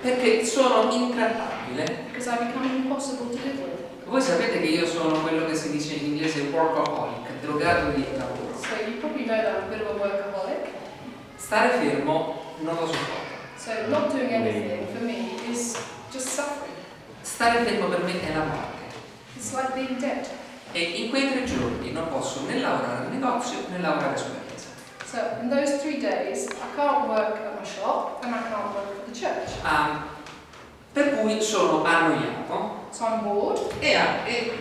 Perché sono intrattabile. Because I become impossible to live with. Voi sapete che io sono quello che si dice in inglese workaholic, drogato di lavoro. So you probably know that I'm a bit of a workaholic. Stare fermo non lo sopporto. So not doing anything for me is just suffering. Stare fermo per me è la morte. It's like being dead. E in quei tre giorni non posso né lavorare al negozio né lavorare sulla chiesa. So in those three days, I can't work at my shop and I can't work at the church. Ah, per cui sono annoiato So I'm bored e, a- e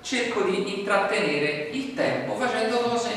cerco di intrattenere il tempo facendo cose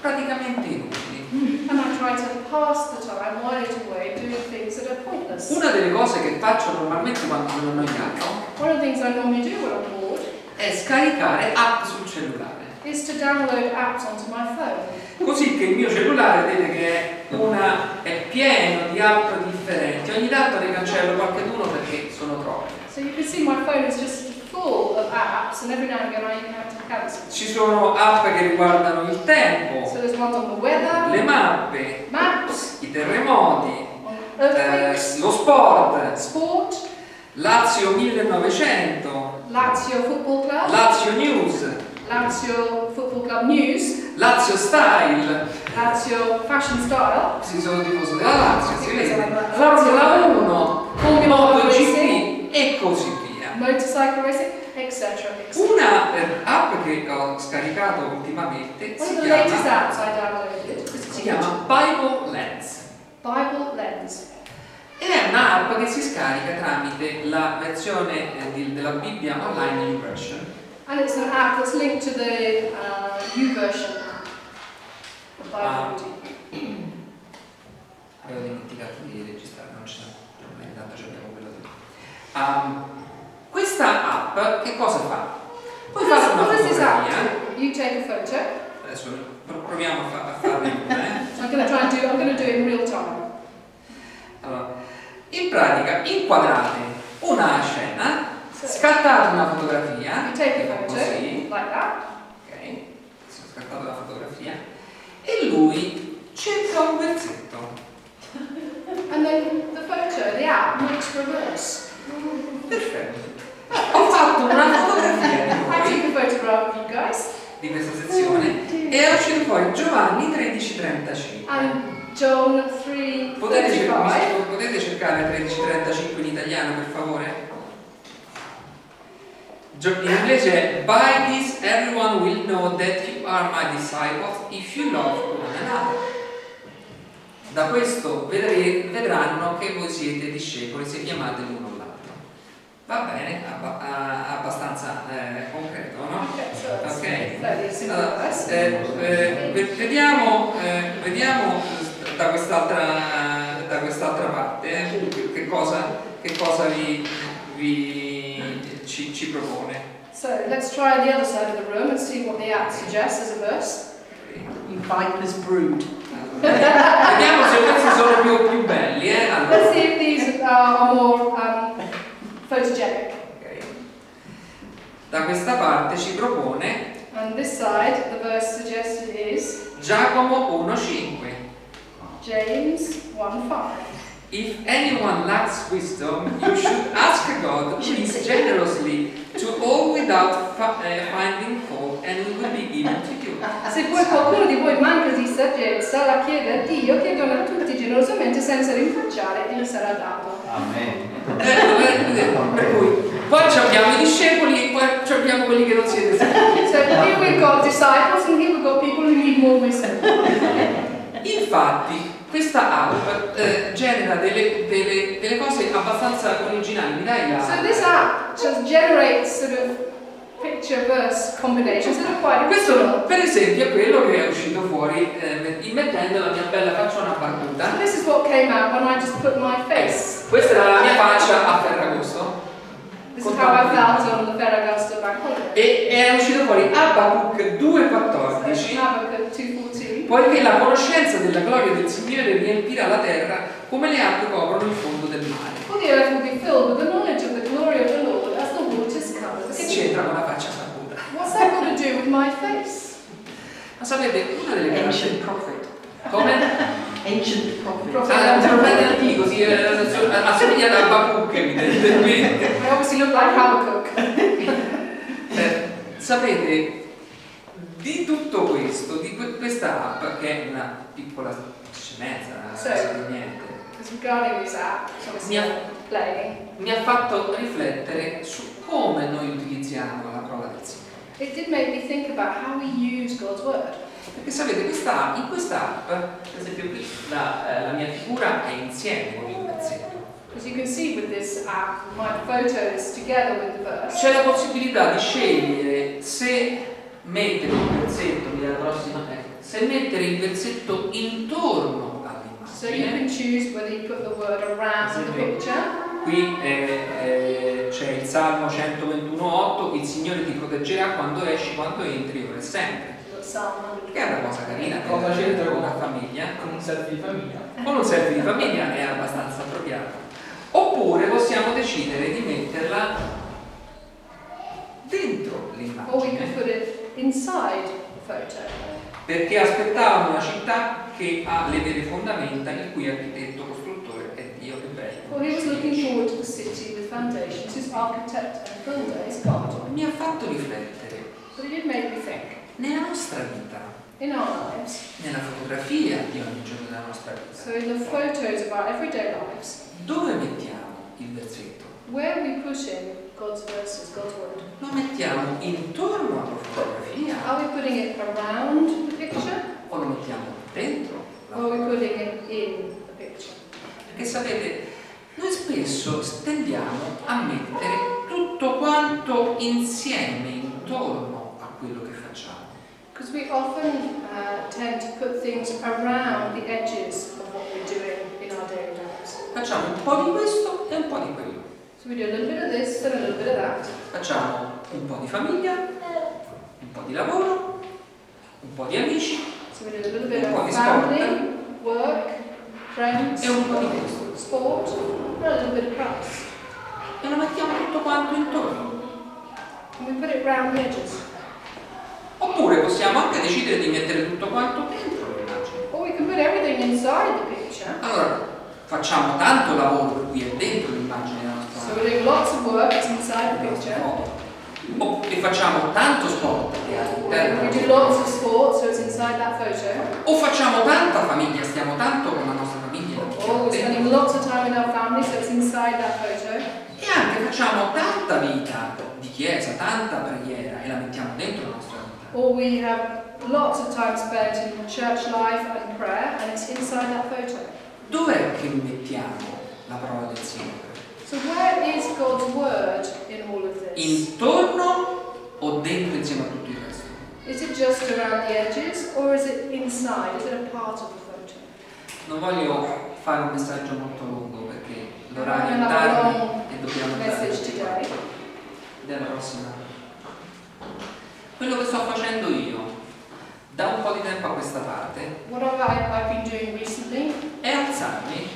praticamente inutili. and I try to pass the time while it away doing things that are pointless. Una delle cose che faccio normalmente quando sono annoiato One of the things I normally do when I'm bored è scaricare app sul cellulare. Is to download apps onto my phone. Così che il mio cellulare vede che è, una, è pieno di app differenti. Ogni tanto ne cancello qualcuno perché sono troppe. So you can see my phone is just full of apps, and every now and again I even have to cancel. Ci sono app che riguardano il So tempo, there's ones on the weather, le mappe, maps, i terremoti, on eh, earthquakes, lo sport, sport, Lazio 1900, Lazio Football Club, Lazio News, Lazio Football Club News, Lazio Style, Lazio Fashion Style, si sono tifoso della Lazio, si vede, Lazio Formula 1, Formula Racing, e così via. motorcycle racing, etc. Una app che ho scaricato ultimamente si chiama, si chiama Bible Lens. Bible Lens. Ed è un'app che si scarica tramite la versione eh, della Bibbia online YouVersion. And it's an app that's linked to the uh, YouVersion app. Ah. Avevo dimenticato di registrare, non c'è problema, tanto ci abbiamo quello lì. Um, questa app che cosa fa? Fare does, una fotografia? You take a photo. adesso pro- proviamo a, fa- a farne una, eh. I'm going to try and do. I'm going to do it in real time. Allora, in pratica inquadrate una scena, scattate una fotografia, photo così, ok, ho scattato la fotografia, e lui cerca un versetto. and then the photo, the app makes reverse. Perfetto. Ho fatto una fotografia di voi, di questa sezione, e è uscito fuori Giovanni 1335. and John three Potete, potete cercare 1335 in italiano, per favore? In inglese è By this everyone will know that you are my disciples if you love one another. Da questo vedranno che voi siete discepoli se vi amate l'uno l'altro. Va bene, abba- a- abbastanza eh, concreto, no? Ok. Allora, eh, eh, ve- vediamo, eh, vediamo da quest'altra, quest'altra parte eh, che cosa, che cosa vi, vi- ci, ci propone. So let's try the other side of the room and see what the app suggests as a verse. You viper's brood. Vediamo se questi sono più, più belli. Eh? Let's Allora, see if these are more um, photogenic. ok. Da questa parte ci propone On this side, the verse suggested is Giacomo 1,5. James 1:5. If anyone lacks wisdom, you should ask God, who gives generously to all without eh, finding fault, and it will be given to you. Se poi qualcuno di voi manca di saggezza, la chiede a Dio, chiedono a tutti generosamente senza rinfacciare e gli sarà dato. Amen. Eh, eh, per cui poi ci abbiamo i discepoli e poi ci abbiamo quelli che non siete discepoli. So here we've got disciples and here we've got people who need more wisdom. Infatti, questa app eh, genera delle, delle- delle cose abbastanza originali. Mi dai la. So this app just generates sort of picture verse combinations that are quite Questo per esempio è quello che è uscito fuori eh, immettendo la mia bella facciona barbuta. This is what came out when I just put my face. Questa era la mia faccia a Ferragosto This is how I felt on the Ferragosto bank holiday. e è uscito fuori Habacuc So 2.14 Habakkuk 2.14. poiché la conoscenza della gloria del Signore riempirà la terra come le acque coprono il fondo del mare. For the earth will be filled with the knowledge of the glory of the Lord as the waters cover the Che sea. c'entra con la faccia barbuta? What's that got to do with my face? Ma sapete, una delle Ancient prophet. Come? Ancient prophet. Ah, un profeta antico, sì, eh, assomiglia ad Habacuc evidentemente. I obviously look like Habakkuk. Eh, sapete, di tutto questo, di que- questa app, che è una piccola scemenza, non Sì. sa di niente, Yeah. playing, mi ha fatto riflettere su come noi utilizziamo la parola del Signore. it did make me think about how we use God's word. Perché sapete, questa, in questa app, per esempio qui la, eh, la mia figura è insieme con il versetto. C'è la possibilità di scegliere se mettere il versetto, mi dà la prossima, eh, se mettere il versetto intorno So you all'immagine. can choose whether you put the word around the picture. Qui eh, eh, c'è il Salmo 121.8, il Signore ti proteggerà quando esci, quando entri, ora e sempre. Che è una cosa carina, per Cosa la c'entra con una famiglia. con un selfie di famiglia. Con un selfie di famiglia è abbastanza appropriato. Oppure possiamo decidere di metterla dentro 100. Or we l'immagine. Inside the photo. Perché aspettavamo una città che ha le vere fondamenta, il cui architetto costruttore è Dio, God. Mi ha fatto riflettere. Nella nostra vita, nella fotografia di ogni giorno della nostra so vita, dove mettiamo il versetto? where we put in God's verses, God's word, Lo mettiamo intorno alla fotografia are we putting it around the picture o lo mettiamo dentro or are we putting it in the picture? Perché sapete, noi spesso tendiamo a mettere tutto quanto insieme intorno a quello che facciamo. Because we often uh, tend to put things around the edges of what we're doing in our daily lives. Facciamo un po' di questo e un po' di quello. So we do a little bit of this and a little bit of that. Facciamo un po' di famiglia, un po' di lavoro, un po' di amici Un po' di family, work, friends, e un po' di sport, a little. E lo mettiamo tutto quanto intorno. We put it round the edges. Oppure possiamo anche decidere di mettere tutto quanto dentro l'immagine. Or we can put everything inside the picture. Allora, facciamo tanto lavoro cui è dentro l'immagine So we're doing lots of work, it's inside the picture. O- e facciamo tanto sport che è all'interno We do lots of sport, so it's inside that photo. o facciamo tanta famiglia, stiamo tanto con la nostra famiglia Or we're spending lots of time with our family, so it's inside that photo. e anche facciamo tanta vita di chiesa, tanta preghiera e la mettiamo dentro la nostra vita. Or we have lots of time spent in church life and prayer, and it's inside that photo. Dov'è che mettiamo la parola del Signore? So where is God's word in all of this? Intorno o dentro insieme a tutto il resto? Is it just around the edges, or is it inside? Is it a part of the photo? Non voglio fare un messaggio molto lungo perché l'orario è tardi e dobbiamo andare della prossima. Quello che sto facendo io da un po' di tempo a questa parte recently è alzarmi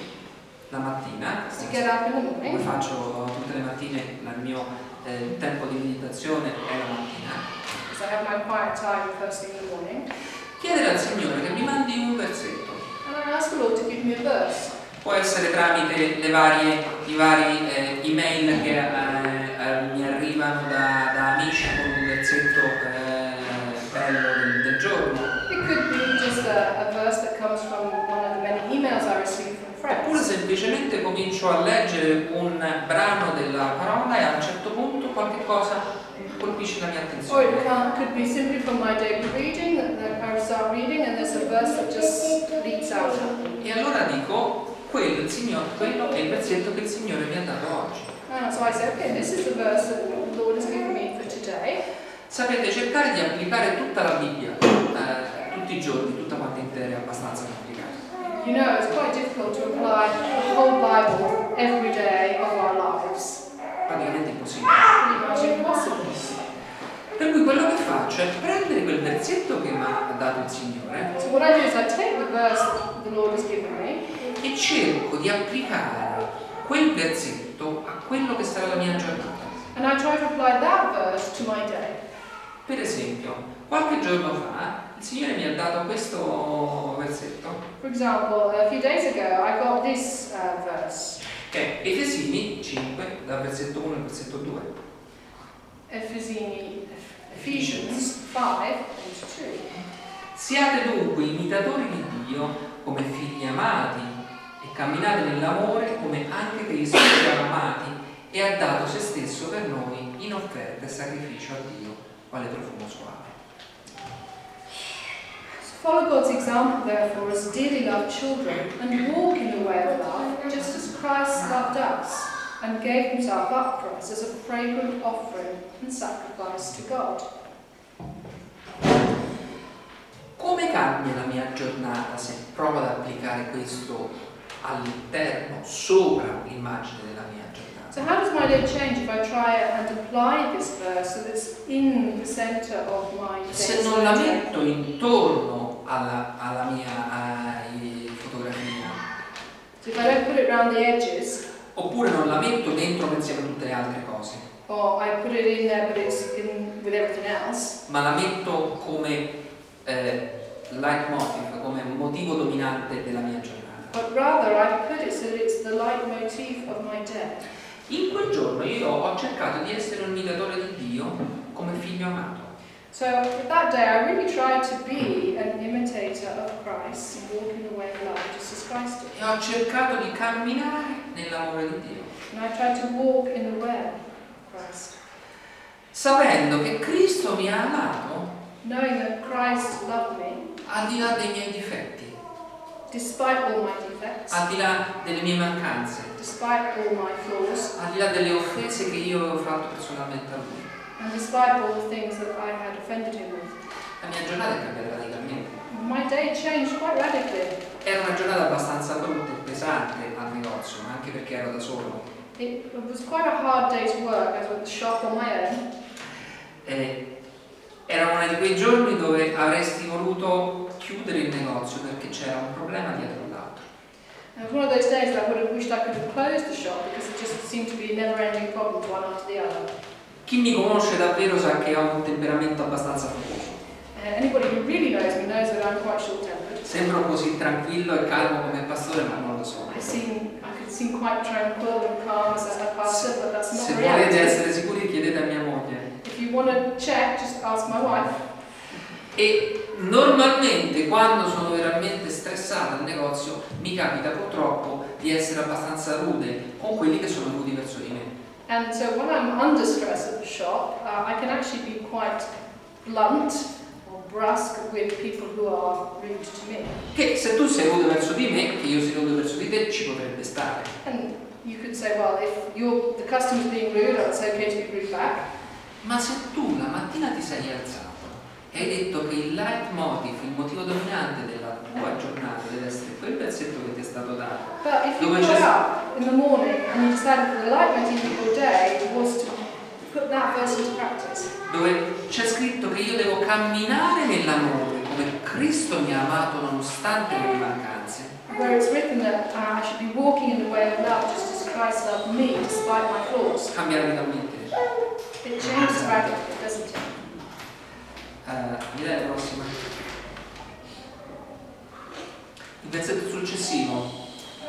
la mattina, come faccio tutte le mattine, il mio eh, tempo di meditazione è la mattina, chiedere al Signore che mi mandi un versetto. Può essere tramite le varie, i vari eh, email che eh, eh, mi arrivano da, da amici con un versetto eh, bello del, del giorno, It could be just a, a verse that comes from one of the many emails I receive oppure semplicemente comincio a leggere un brano della parola e a un certo punto qualche cosa colpisce la mia Or attenzione. it can, could be simply from my daily reading that, I start reading and there's a verse that just leaps out. E allora dico, quello, il Signore, quello è il versetto che il Signore mi ha dato oggi. And so I say, okay, this is the verse that the Lord has given me for today. Sapete, cercare di applicare tutta la Bibbia, eh, tutti i giorni, tutta quanta intera è abbastanza complicato. You know, it's quite difficult to apply the whole Bible every day of our lives. Praticamente impossibile. Pretty much impossible. Per cui quello che faccio è prendere quel versetto che mi ha dato il Signore So what I do is I take the verse that the Lord has given me e cerco di applicare quel versetto a quello che sarà la mia giornata. and I try to apply that verse to my day. Per esempio, qualche giorno fa il Signore mi ha dato questo versetto, For example, a few days ago I got this uh, verse, che è Efesini 5, dal versetto 1 al versetto 2. Ephesini, Ephesians 5 and 2. Siate dunque imitatori di Dio come figli amati e camminate nell'amore come anche Cristo ci ha amati e ha dato se stesso per noi in offerta e sacrificio a Dio, quale profumo suave. Follow God's example, therefore, as dearly loved children, and walk in the way of love, just as Christ loved us, and gave himself up for us as a fragrant offering and sacrifice to God. Come cambia la mia giornata se provo ad applicare questo all'interno, sopra l'immagine della mia giornata? So, how does my day change if I try and apply this verse so that it's in the center of my Se day's non la day? metto intorno alla, alla mia fotografia, So, if I don't put it around the edges, oppure non la metto dentro insieme a tutte le altre cose, there else, ma la metto come eh, leitmotiv, come motivo dominante della mia giornata. so. In quel giorno io ho cercato di essere un imitatore di Dio come figlio amato. So that day I really tried to be an imitator of Christ walk in the way of love just as Christ did. E ho cercato di camminare nell'amore di Dio, And I tried to walk in the way of Christ. sapendo che Cristo mi ha amato Knowing that Christ loved me al di là dei miei difetti, despite all my defects, al di là delle mie mancanze, despite all my flaws, al di là delle offese che io avevo fatto personalmente a Lui. And despite all the things that I had offended him with. La mia giornata è cambiata radicalmente. My day changed quite radically. Era una giornata abbastanza brutta e pesante al negozio, ma anche perché ero da solo. It was quite a hard day's work. I was at the shop on my own. E era uno di quei giorni dove avresti voluto chiudere il negozio perché c'era un problema dietro l'altro. It was one of those days that I would have wished I could have closed the shop because it just seemed to be never-ending problems one after the other. Chi mi conosce davvero sa che ho un temperamento abbastanza. And anybody who really. Sembro così tranquillo e calmo come pastore, ma non lo sono. I seem, I seem calm pastor, Se volete essere sicuri chiedete a mia moglie. Check. E normalmente quando sono veramente stressato al negozio mi capita purtroppo di essere abbastanza rude con quelli che sono rudi verso di me. And so when I'm under stress at the shop, uh, I can actually be quite blunt or brusque with people who are rude to me. Che se tu sei rude verso di me, che io sia rude verso di te, ci potrebbe stare. And you could say, well, if you're, the customer's being rude, it's okay to be rude back. Ma se tu la mattina ti sei alzato e hai detto che il leitmotiv, il motivo dominante della tua giornata deve essere quel pezzetto che ti è stato dato, But if you Dove got up in the morning and you decided that the leitmotiv of your day was to put that verse into practice, dove c'è scritto che io devo camminare nell'amore come Cristo mi ha amato nonostante le mie mancanze, where it's written that uh, I should be walking in the way of love just as Christ loved me despite my flaws, cambia radicalmente. it changes radically, doesn't it? Eh, direi la prossima. Versetto successivo,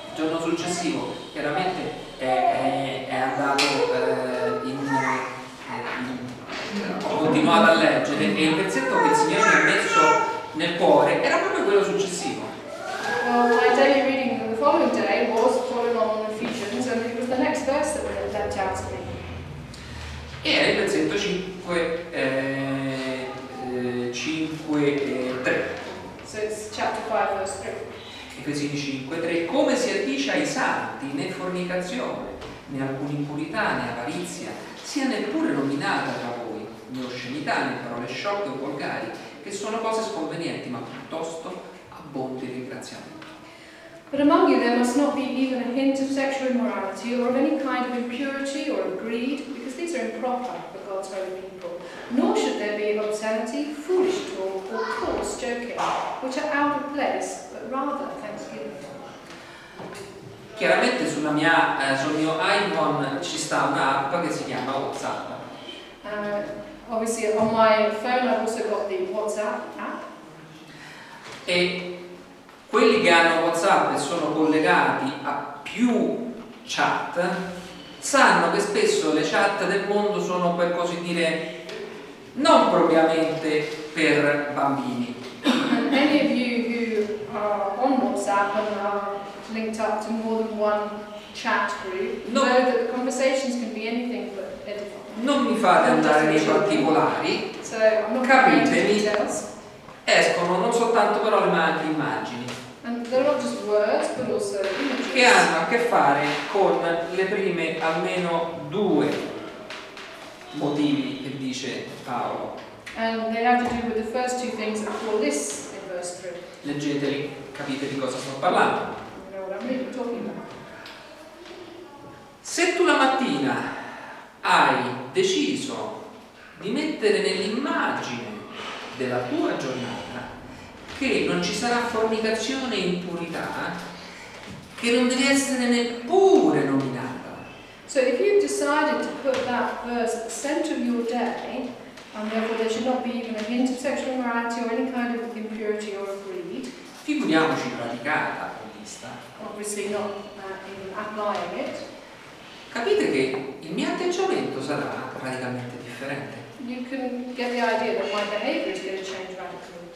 il giorno successivo, chiaramente è, è- è andato eh, in, eh, in- Ho continuato a leggere e il versetto che il Signore mi ha messo nel cuore era proprio quello successivo. Well, my daily reading the following day was following on Ephesians, and it was the next verse that left out to me. E era il versetto 5, eh, Efesini 5, 3. Come si addice ai santi, né fornicazione, né alcuna impurità, né avarizia, sia neppure nominata tra voi, né oscenità, né parole sciocche o volgari, che sono cose sconvenienti, ma piuttosto abbonti ringraziamento. But among you there must not be even a hint of sexual immorality or of any kind of impurity or of greed, because these are improper for God's holy people. Nor should there be obscenity, foolish talk, or coarse joking, which are out of place, but rather thanksgiving. Chiaramente sulla mia, eh, sul mio iPhone ci sta un'app che si chiama WhatsApp. Uh, obviously, on my phone I've also got the WhatsApp app. e quelli che hanno WhatsApp e sono collegati a più chat sanno che spesso le chat del mondo sono per così dire non propriamente per bambini. And any of you who are on WhatsApp and are linked up to more than one chat group No. know that the conversations can be anything but edifying. Non mi fate andare nei particolari, So Capitemi. escono non soltanto parole ma anche immagini words, che hanno a che fare con le prime almeno due motivi che dice Paolo. And they have to do with the first two things that Paul lists in verse 3. Leggeteli, capite di cosa sto parlando. Se tu la mattina hai deciso di mettere nell'immagine della tua giornata che non ci sarà fornicazione e impurità, che non devi essere neppure nominata, So if you've decided to put that verse at the centre of your day, and therefore there should not be even a hint of sexual immorality or any kind of impurity or of greed, figuriamoci praticata o vista. obviously not uh, even applying it, Capite che il mio atteggiamento sarà radicalmente differente. you can get the idea that my behaviour is going to change radically.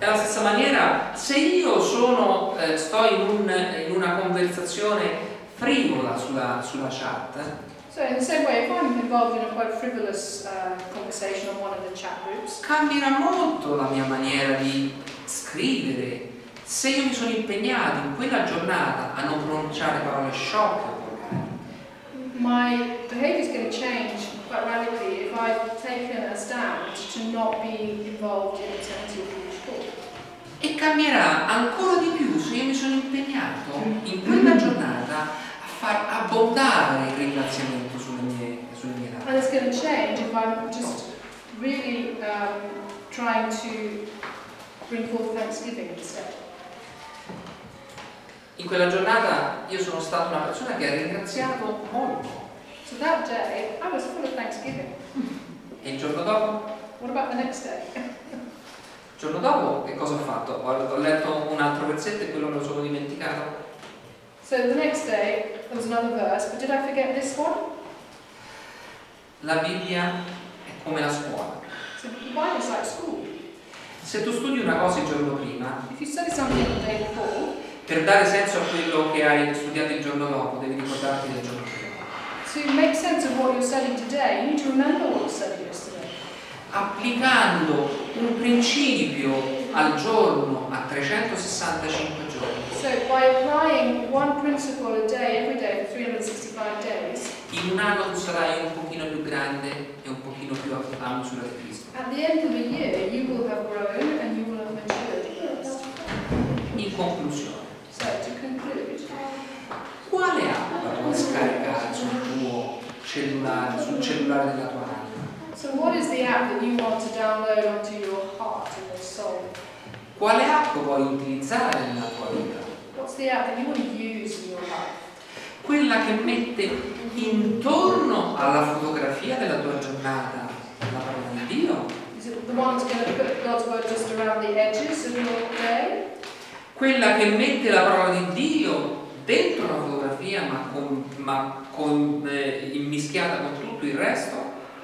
Alla stessa maniera, se io sono, eh, sto in, un- in una conversazione frivola sulla, sulla chat, So in the same way, if I'm involved in a quite frivolous uh, conversation on one of the chat groups, cambierà molto la mia maniera di scrivere. Se io mi sono impegnato in quella giornata a non pronunciare parole sciocche my behaviour is going to change quite radically if I've taken a stand to not be involved in talk. E cambierà ancora di più se io mi sono impegnato in quella giornata far abbondare il ringraziamento sulle mie, sulle mie labbra. And it's going to change if I'm just really um, trying to bring forth thanksgiving instead. In quella giornata io sono stata una persona che ha ringraziato molto. So that day, I was full of thanksgiving. E il giorno dopo? What about the next day? Il giorno dopo che cosa ho fatto? Ho, ho letto un altro versetto e quello me lo sono dimenticato. So the next day, there was another verse, but did I forget this one? La Bibbia è come la scuola. So the Bible is like school. Se tu studi una cosa il giorno prima, If you study something the day before, per dare senso a quello che hai studiato il giorno dopo, devi ricordarti del giorno prima. to make sense of what you're studying today, you need to remember what you studied yesterday. Applicando un principio al giorno a 365 in un anno tu sarai un pochino più grande e un pochino più a a misura di Cristo. at the end of the year, you will have grown and you will have matured in conclusione, So to conclude, quale app puoi scaricare sul tuo cellulare, sul cellulare della tua anima? so what is the app that you want to download onto your heart and your soul? Quale app vuoi utilizzare nella tua vita? App that you want to use your life? Quella che mette intorno alla fotografia della tua giornata la parola di Dio? The one that's going to put God's word just around the edges of your day? Quella che mette la parola di Dio dentro la fotografia ma, con, ma con, eh, immischiata con tutto il resto?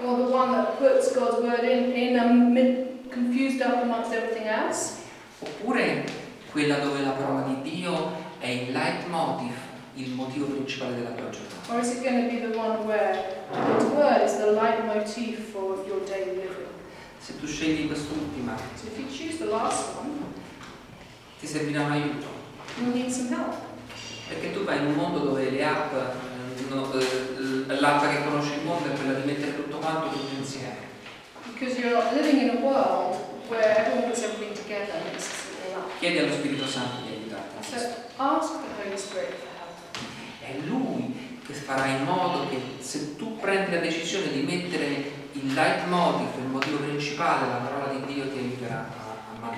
Or the one that puts God's word in, in mid, confused up amongst everything else? Oppure quella dove la parola di Dio è il leitmotiv, il motivo principale della tua giornata? Or is it going to be the one where God's word is the leitmotif for your daily living? Se tu scegli quest'ultima, So if you choose the last one, ti servirà un aiuto. you'll need some help. Perché tu vai in un mondo dove le app, eh, eh, l'app che conosce il mondo è quella di mettere tutto quanto tutto insieme. Because you're living in a world where everyone puts everything together and mixes it all up. Chiedi allo Spirito Santo È Lui che farà in modo che se tu prendi la decisione di mettere il leitmotiv, il motivo principale, la parola di Dio ti aiuterà a.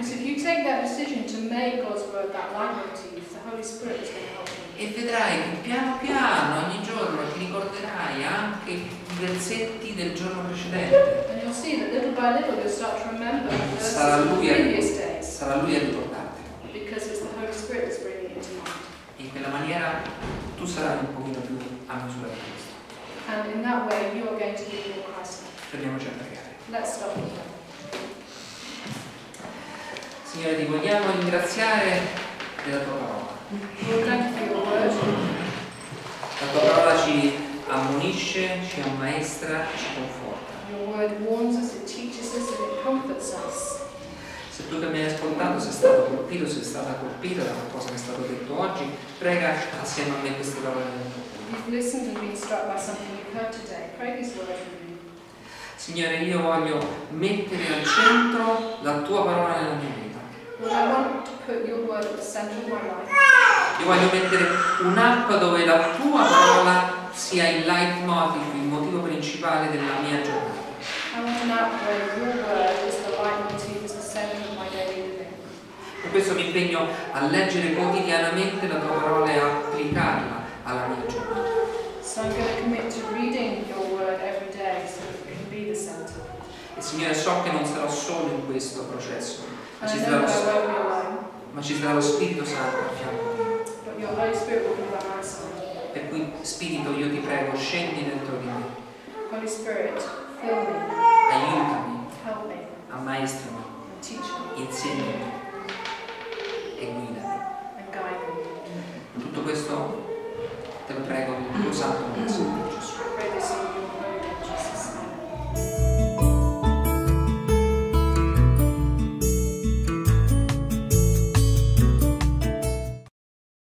E vedrai che piano piano, ogni giorno, ti ricorderai anche i versetti del giorno precedente. And you'll see that little by little you'll start to remember the verses Sarà Lui a, previous days. sarà lui a ricordarti. Because it's the Holy Spirit that's bringing it to mind. In quella maniera tu sarai un pochino più a misura di Cristo. And in that way you are going to be more Christ-like. Fermiamoci a pregare. Let's stop. Signore, ti vogliamo ringraziare della tua parola. Thank you. La tua parola ci ammonisce, ci ammaestra, ci conforta. Your word warns us, it teaches us, and it comforts us. Se tu che mi hai ascoltato sei stato colpito, sei stata colpita da qualcosa che è stato detto oggi, prega assieme a me queste parole. Signore, io voglio mettere al centro la tua parola nella mia vita. Io voglio mettere un'app dove la tua parola sia il leitmotiv, il motivo principale della mia giornata. I want an app where your word is the leitmotiv, is the center of my daily living. Per questo mi impegno a leggere quotidianamente la tua parola e a applicarla alla mia giornata. So I'm going to commit to reading your word every day so it can be the center. E Signore, so che non sarò solo in questo processo, ma ci sarà lo, ma ci sarà lo Spirito Santo a fianco my side. Per cui, Spirito, io ti prego, scendi dentro di me, Holy Spirit, fill me, aiutami, help me, ammaestrami, teach me, insegnami e guidami. Tutto questo te lo prego nel tuo santo. Signore.